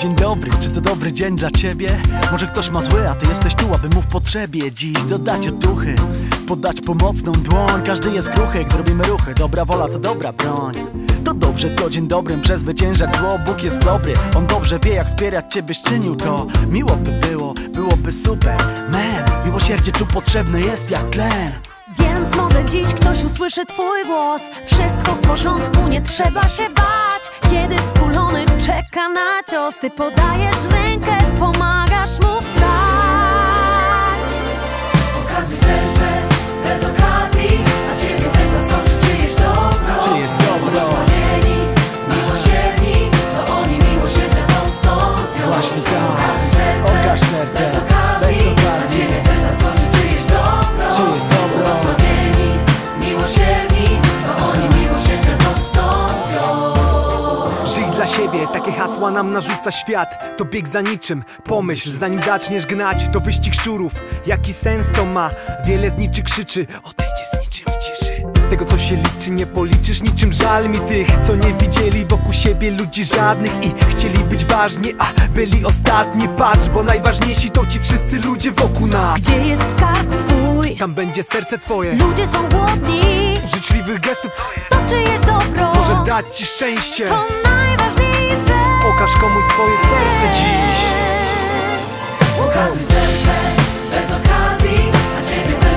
Dzień dobry, czy to dobry dzień dla ciebie? Może ktoś ma zły, a ty jesteś tu, aby mu w potrzebie Dziś dodać otuchy, podać pomocną dłoń. Każdy jest kruchy, gdy robimy ruchy. Dobra wola to dobra broń. To dobrze, co dzień dobrym przezwyciężać zło. Bóg jest dobry, On dobrze wie jak wspierać cię byś czynił to. Miło by było, byłoby super. Man, miłosierdzie tu potrzebne jest jak tlen. Więc może dziś ktoś usłyszy twój głos. Wszystko w porządku, nie trzeba się bać Kiedy skulony czeka na cios. Ty podajesz rękę, pomagasz siebie, takie hasła nam narzuca świat. To bieg za niczym, pomyśl zanim zaczniesz gnać To wyścig szczurów, jaki sens to ma? Wiele z niczy krzyczy, odejdzie z niczym w ciszy. Tego co się liczy nie policzysz niczym. Żal mi tych Co nie widzieli wokół siebie ludzi żadnych I chcieli być ważni, a byli ostatni. Patrz, bo najważniejsi to ci wszyscy ludzie wokół nas. Gdzie jest skarb twój? Tam będzie serce twoje. Ludzie są głodni dać ci szczęście. To najważniejsze. Pokaż komuś swoje serce dziś. Okazuj serce bez okazji, a ciebie też